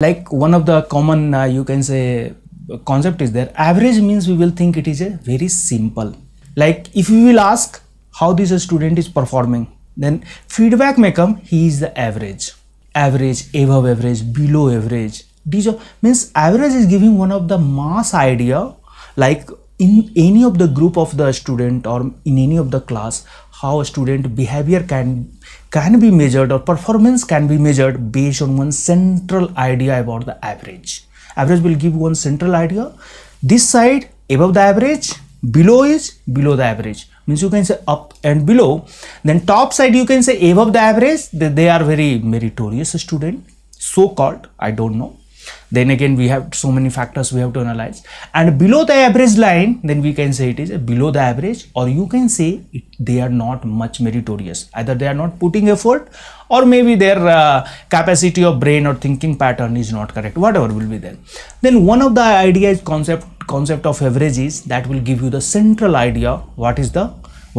like one of the common uh, you can say concept is there. Average means we will think it is a very simple. Like if we will ask how this student is performing then feedback may come he is the average. Average above average below average. These are means average is giving one of the mass idea like in any of the group of the student or in any of the class how a student behavior can can be measured or performance can be measured based on one central idea about the average. Average will give one central idea. This side above the average below is below the average. Means you can say up and below. Then top side you can say above the average. They, they are very meritorious student. So called i don't know then again we have so many factors we have to analyze. And below the average line then we can say it is below the average or you can say it, they are not much meritorious. Either they are not putting effort or maybe their uh, capacity of brain or thinking pattern is not correct. Whatever will be there. Then one of the ideas concept concept of average is that will give you the central idea what is the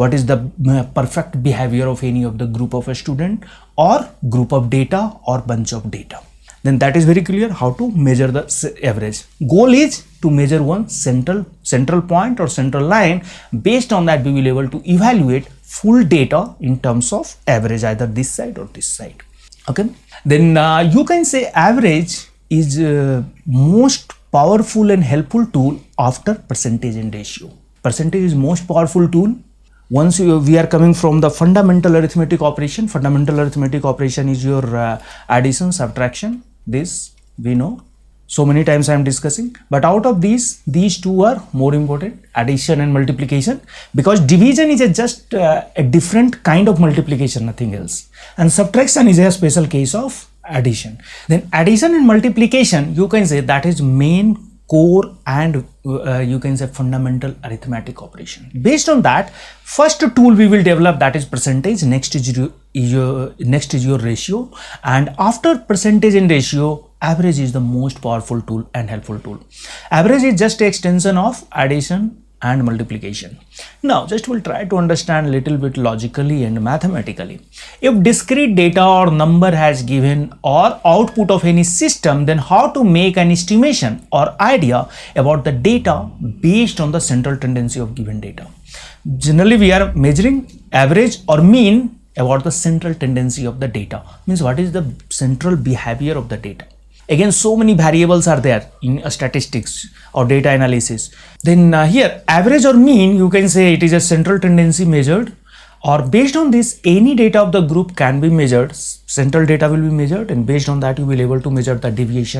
what is the uh, perfect behavior of any of the group of a student or group of data or bunch of data then that is very clear how to measure the average. Goal is to measure one central central point or central line. Based on that we will able to evaluate full data in terms of average either this side or this side. Okay? Then uh, you can say average is uh, most powerful and helpful tool after percentage and ratio. Percentage is most powerful tool once you, we are coming from the fundamental arithmetic operation fundamental arithmetic operation is your uh, addition subtraction. This we know. So many times i am discussing. But out of these these two are more important. Addition and multiplication. Because division is a just uh, a different kind of multiplication nothing else. And subtraction is a special case of addition. Then addition and multiplication you can say that is main core and uh, you can say fundamental arithmetic operation. Based on that first tool we will develop that is percentage next is your, your next is your ratio and after percentage and ratio average is the most powerful tool and helpful tool. Average is just extension of addition and multiplication. Now just we'll try to understand little bit logically and mathematically. If discrete data or number has given or output of any system then how to make an estimation or idea about the data based on the central tendency of given data. Generally we are measuring average or mean about the central tendency of the data means what is the central behavior of the data again so many variables are there in uh, statistics or data analysis. Then uh, here average or mean you can say it is a central tendency measured or based on this any data of the group can be measured. Central data will be measured and based on that you will able to measure the deviation